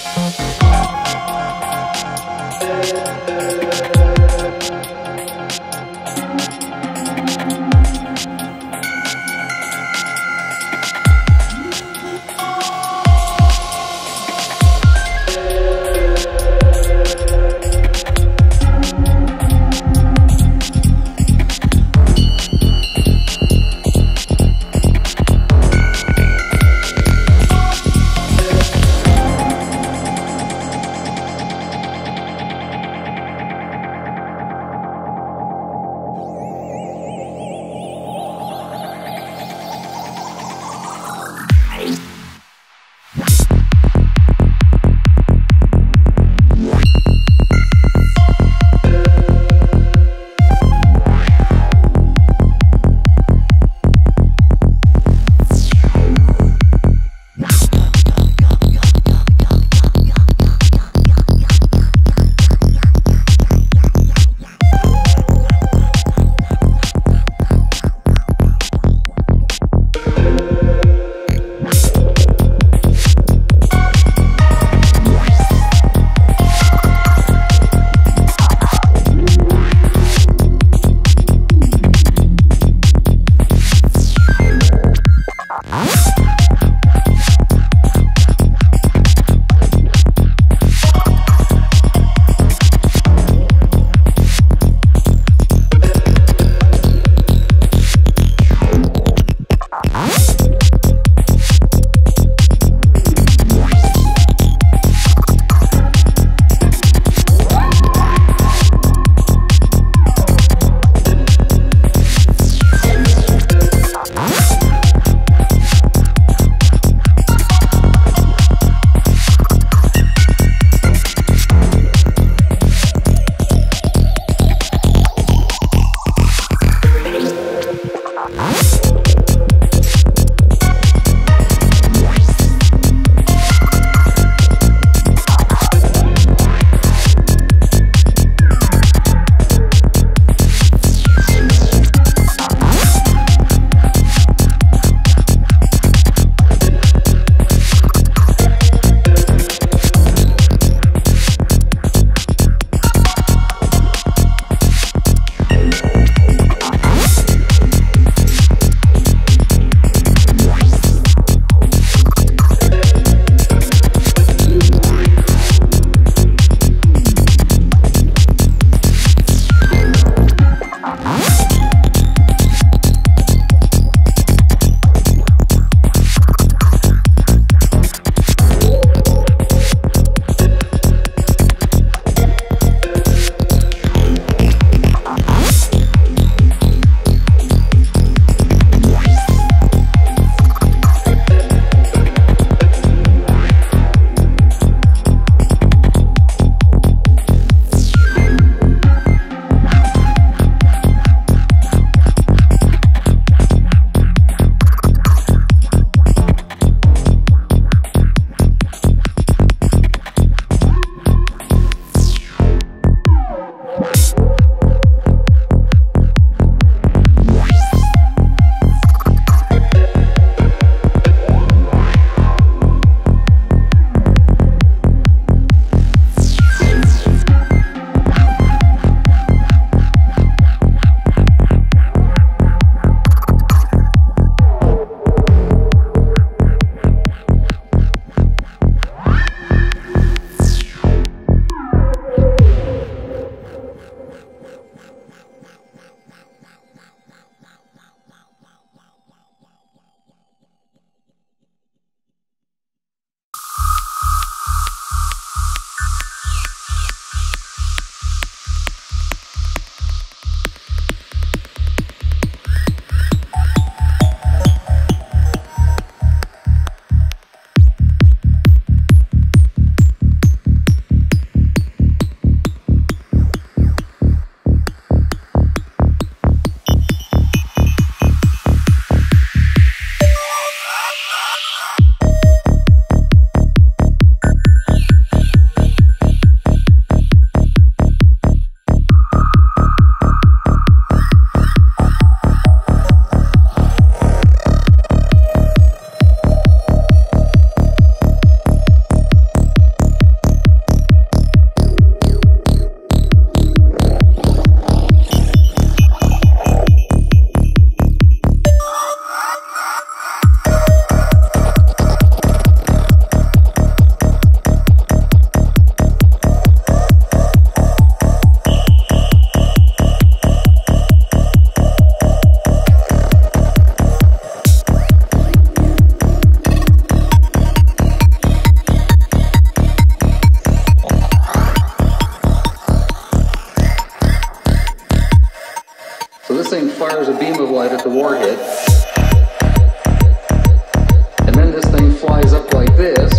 Thank this thing fires a beam of light at the warhead, and then this thing flies up like this.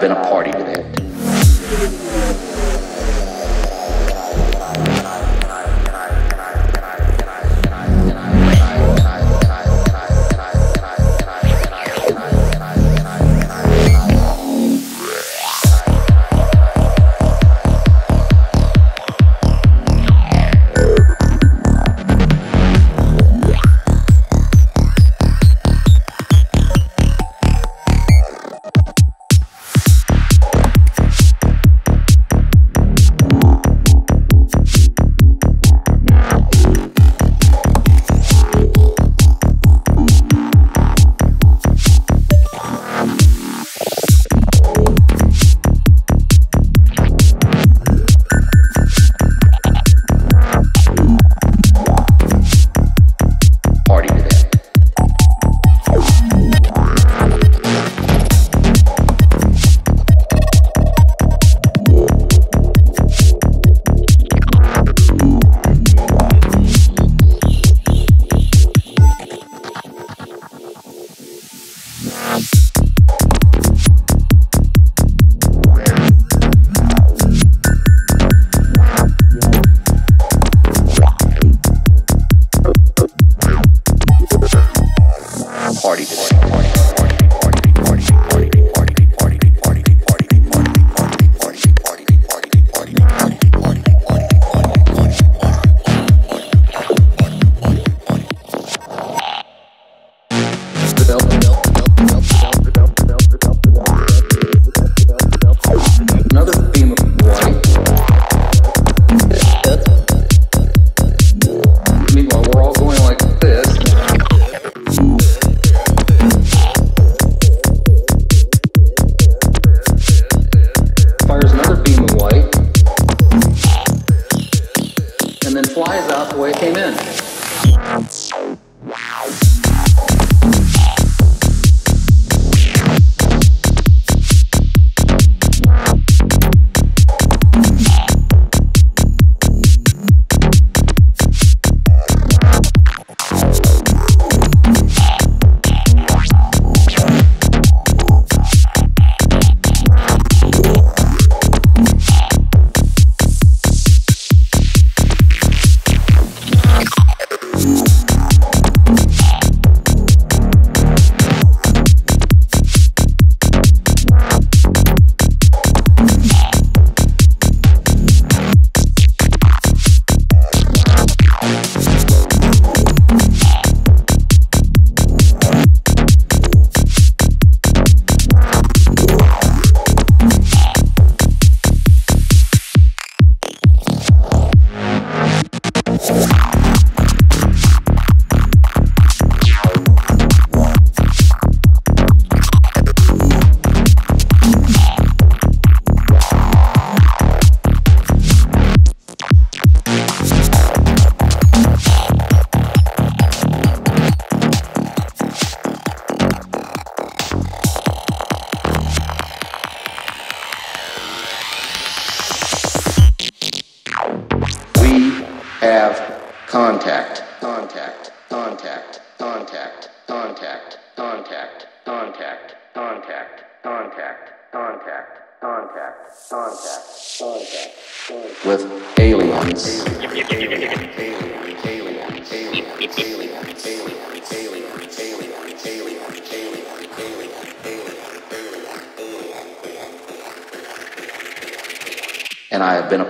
been a party to that.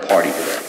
party today.